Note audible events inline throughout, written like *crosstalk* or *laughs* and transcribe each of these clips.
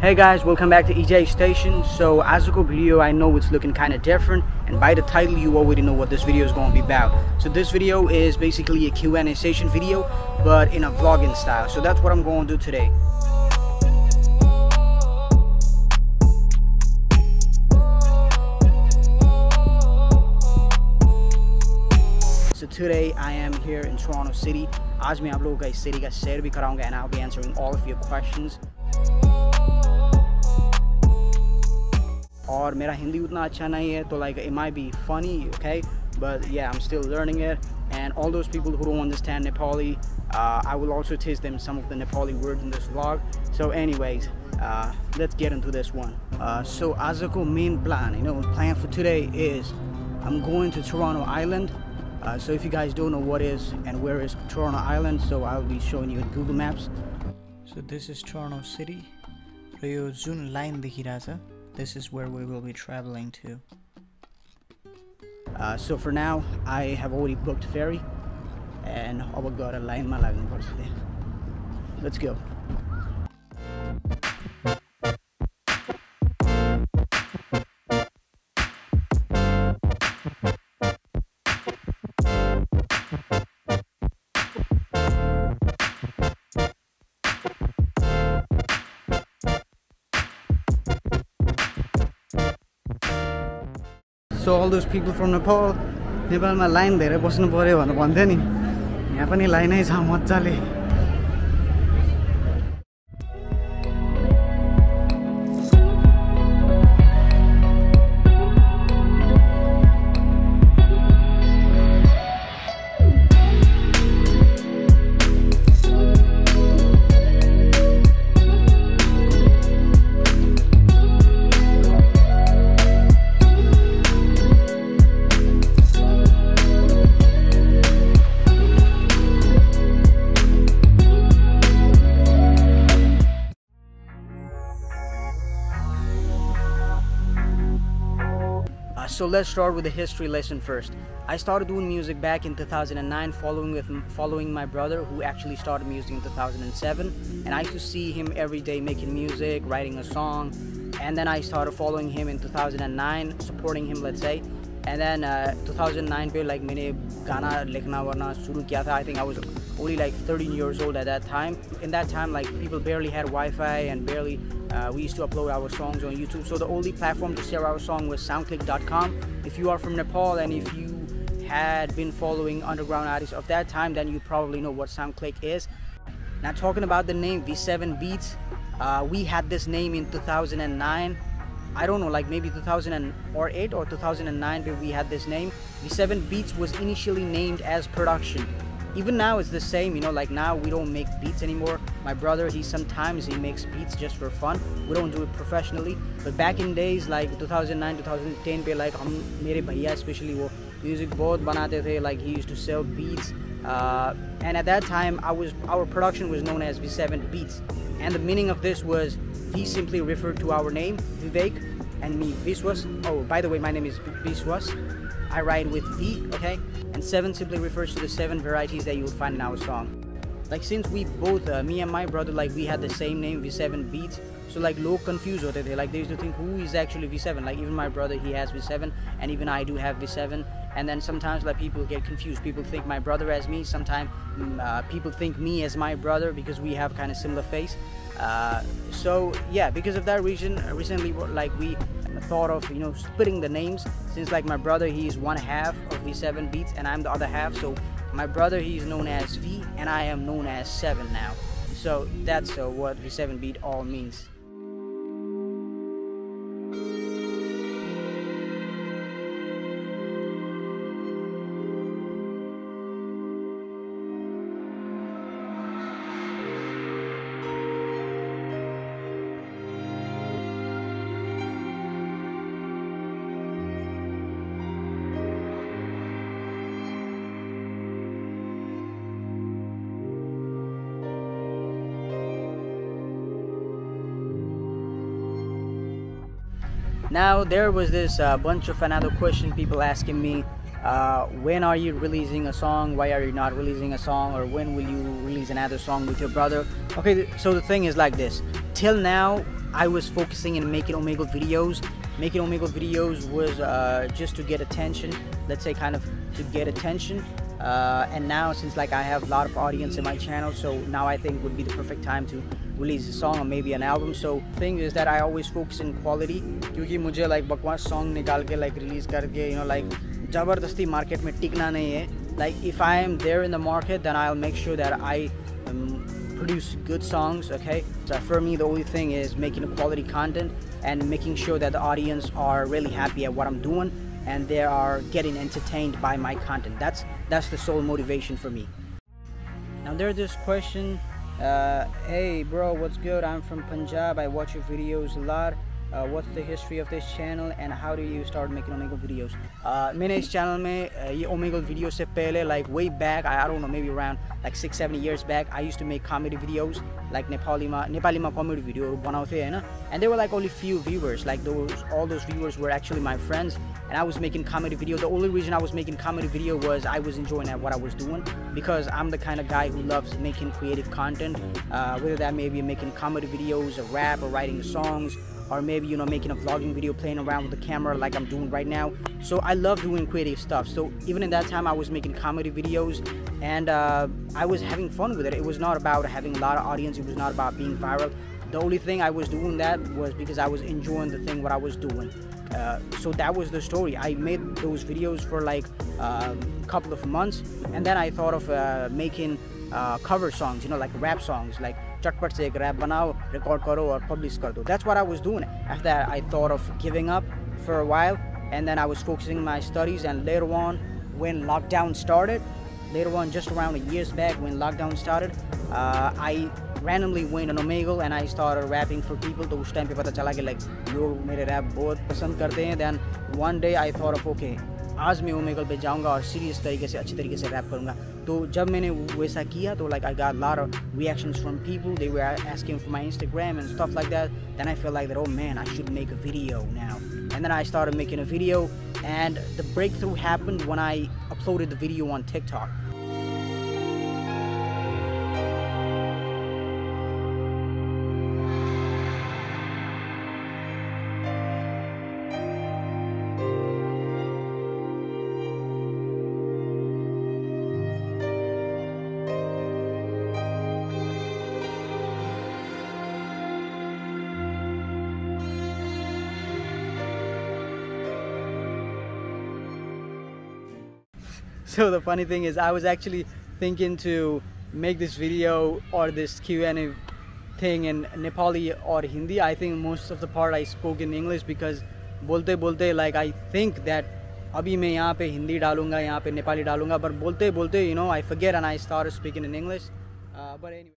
Hey guys, welcome back to EJ Station. So as a video, I know it's looking kind of different and by the title you already know what this video is going to be about. So this video is basically a Q&A session video but in a vlogging style. So that's what I'm going to do today. So today I am here in Toronto City. आज मैं आप लोगों का इस city का सैर भी कराऊंगा and I'll be answering all of your questions. और मेरा हिंदी उतना अच्छा नहीं है तो like it might be funny okay but yeah I'm still learning it and all those people who don't understand Nepali uh, I will also teach them some of the Nepali words in this vlog so anyways uh, let's get into this one uh, so आजको main plan you know plan for today is I'm going to Toronto Island uh, so if you guys don't know what is and where is Toronto Island so I'll be showing you in Google Maps so this is Toronto City र यो जुन line देखिरहेछ this is where we will be traveling to. Uh, so for now, I have already booked ferry and oh my god, a line my Let's go. So all those people from Nepal नेपालमा line धेरै बस्नु पऱ्यो भनेर भन्थ्यो नि। यहाँ पनि लाइनै छ मजाले। so let's start with the history lesson first. I started doing music back in 2009 following with following my brother who actually started music in 2007 and I used to see him every day making music, writing a song and then I started following him in 2009, supporting him let's say and then uh, 2009 पे like मैंने गाना लिखना वरना शुरू किया था I think I was only like 13 years old at that time. In that time like people barely had Wi-Fi and barely uh, we used to upload our songs on YouTube. So the only platform to share our song was soundclick.com if you are from Nepal and if you had been following underground artists of that time then you probably know what SoundClick is. Now talking about the name V7 Beats uh, we had this name in 2009 I don't know, like maybe 2008 or 2009 where we had this name. V7 Beats was initially named as production Even now it's the same, you know, like now we don't make beats anymore. My brother, he sometimes he makes beats just for fun. We don't do it professionally. But back in days like 2009, 2010 पे like हम मेरे भैया especially वो music बहुत बनाते थे like he used to sell beats uh, and at that time I was our production was known as V7 Beats and the meaning of this was V simply referred to our name, Vivek, and me, Viswas. Oh, by the way, my name is Viswas. I write with V, okay? And 7 simply refers to the 7 varieties that you will find in our song. Like since we both, uh, me and my brother, like we had the same name, V7 Beats, so like low confused with it. Like they used to think who is actually V7. Like even my brother, he has V7, and even I do have V7. And then sometimes like people get confused. People think my brother as me. Sometimes mm, uh, people think me as my brother because we have kind of similar face. Uh, so yeah because of that reason uh, recently like we thought of you know splitting the names. Since like my brother he's one half of v7 beats and i'm the other half so my brother he's known as v and i am known as 7 now. So that's uh, what v7 beat all means Now there was this uh, bunch of another question people asking me uh, when are you releasing a song? Why are you not releasing a song? Or when will you release another song with your brother? Okay so the thing is like this. Till now I was focusing in making Omegle videos. Making Omegle videos was uh, just to get attention, let's say kind of to get attention Uh, and now since like I have a lot of audience in my channel, so now I think would be the perfect time to release a song or maybe an album. So thing is that I always focus in quality क्योंकि मुझे like बकवास song निकाल के like release करके you know like ज़बरदस्ती market में टिकना नहीं है like if I am there in the market then I'll make sure that I um, produce good songs okay so for me the only thing is making quality content and making sure that the audience are really happy at what I'm doing and they are getting entertained by my content. That's that's the sole motivation for me. Now there's this question uh, hey bro what's good? I'm from Punjab. I watch your videos a lot uh, what's the history of this channel and how do you start making Omegle videos uh, मैंने इस channel में uh, ये Omegle video से पहले like way back I, I don't know maybe around like six seven years back I used to make comedy videos like Nepali ma Nepali ma comedy video बनाउँथे Hahn and there were like only few viewers like those all those viewers were actually my friends and I was making comedy video the only reason I was making comedy video was I was enjoying at what I was doing because I'm the kind of guy who loves making creative content uh, whether that may be making comedy videos or rap or writing songs or maybe you know making a vlogging video playing around with the camera like I'm doing right now. So I love doing creative stuff. So even in that time I was making comedy videos and uh, I was having fun with it. It was not about having a lot of audience. It was not about being viral. The only thing I was doing that was because I was enjoying the thing what I was doing. Uh, so that was the story. I made those videos for like a uh, couple of months and then I thought of uh, making uh, cover songs you know like rap songs like चटपट से एक rap बनाओ record करो और publish कर दो। That's what I was doing after I thought of giving up for a and then I was focusing my studies and later on when lockdown started later on just around years back when lockdown started I randomly went on Omegle and I started rapping for people. तो उस time पर पता चला कि like लोग मेरे rap बहुत पसंद करते हैं। Then one day I thought of okay आज मैं ओमेगल पे जाऊँगा और सीरियस तरीके से, अच्छे तरीके से रैप करूँगा। तो जब मैंने वैसा किया तो like I got lot of reactions from people they were asking for my Instagram and stuff like that then I feel like that oh man I should make a video now and then I started making a video and the breakthrough happened when I uploaded the video on TikTok so *laughs* the funny thing is I was actually thinking to make this video or this Q&A thing in Nepali or Hindi I think most of the part I spoke in English because बोलते बोलते like I think that अभी मैं यहाँ पे हिंदी डालूंगा यहाँ पे नेपाली डालूंगा पर बोलते बोलते you know I forget and I started speaking in English uh, but anyway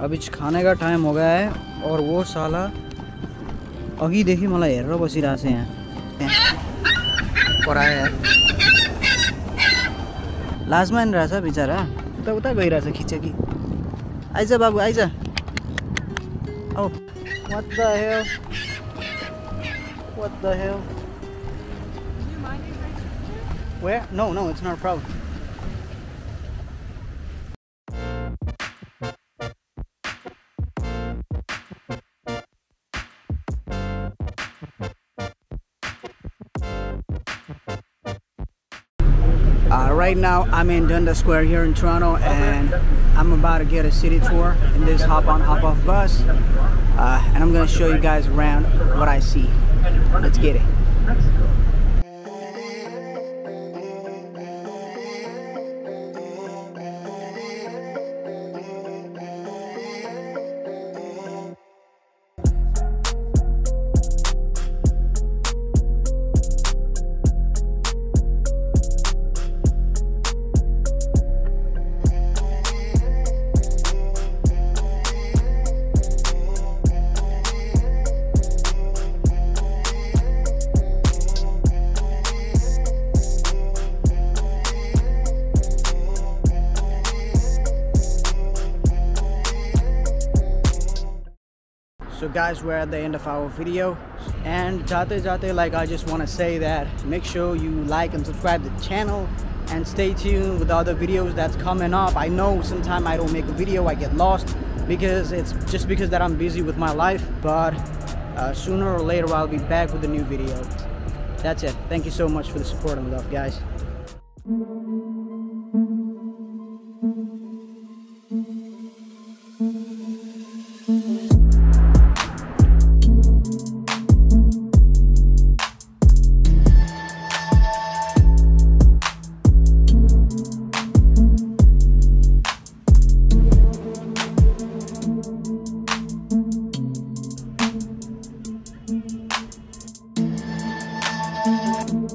अभी खाने का टाइम हो गया है और वो साला अघिदेखि मलाई हेरेर बसिरहेको छ यहाँ परायो यार लाजमा रहेछ बिचरा उता उता गइरहेछ खिच्यो कि आइज बाबु आइज औ the hell? What the hell? Uh, right now I'm in Dundas Square here in Toronto and I'm about to get a city tour in this hop on hop off bus uh, and I'm gonna show you guys around what I see. Let's get it. Guys we're at the end of our video and jate jate like i just want to say that make sure you like and subscribe the channel and stay tuned with other videos that's coming up i know sometimes i don't make a video i get lost because it's just because that I'm busy with my life. But uh, sooner or later, I'll be back with a new video. That's it. Thank you so much for the support and love, guys. Thank